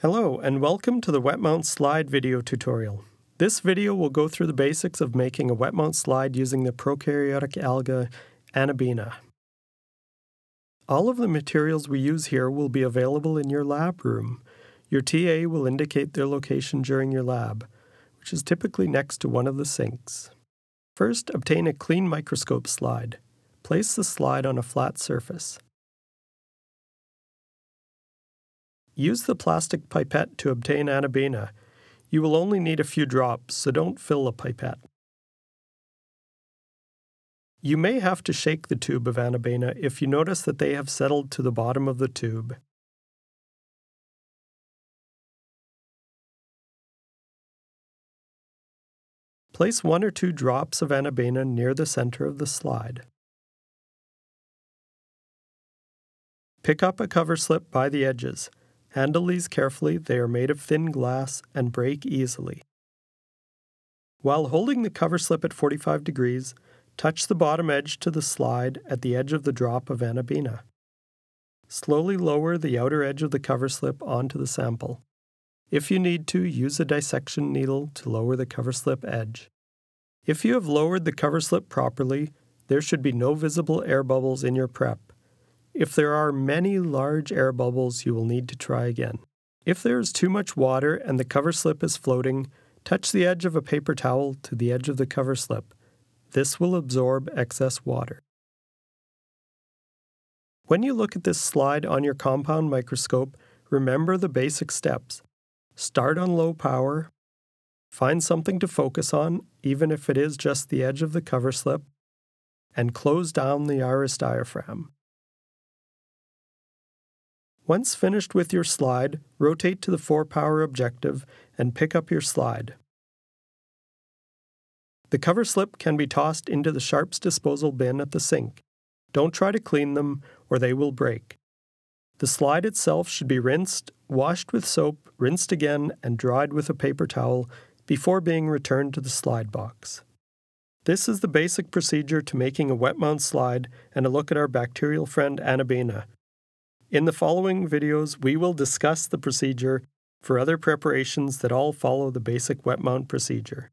Hello and welcome to the wet mount slide video tutorial. This video will go through the basics of making a wet mount slide using the prokaryotic alga Anabaena. All of the materials we use here will be available in your lab room. Your TA will indicate their location during your lab, which is typically next to one of the sinks. First, obtain a clean microscope slide. Place the slide on a flat surface. Use the plastic pipette to obtain Anabaena. You will only need a few drops, so don't fill the pipette. You may have to shake the tube of Anabaena if you notice that they have settled to the bottom of the tube. Place one or two drops of Anabaena near the center of the slide. Pick up a cover slip by the edges. Handle these carefully, they are made of thin glass and break easily. While holding the cover slip at 45 degrees, touch the bottom edge to the slide at the edge of the drop of Anabaena. Slowly lower the outer edge of the cover slip onto the sample. If you need to, use a dissection needle to lower the cover slip edge. If you have lowered the cover slip properly, there should be no visible air bubbles in your prep. If there are many large air bubbles, you will need to try again. If there is too much water and the cover slip is floating, touch the edge of a paper towel to the edge of the cover slip. This will absorb excess water. When you look at this slide on your compound microscope, remember the basic steps. Start on low power, find something to focus on, even if it is just the edge of the cover slip, and close down the iris diaphragm. Once finished with your slide, rotate to the 4 power objective and pick up your slide. The cover slip can be tossed into the sharps disposal bin at the sink. Don't try to clean them or they will break. The slide itself should be rinsed, washed with soap, rinsed again, and dried with a paper towel before being returned to the slide box. This is the basic procedure to making a wet mount slide and a look at our bacterial friend Anabaena, in the following videos, we will discuss the procedure for other preparations that all follow the basic wet mount procedure.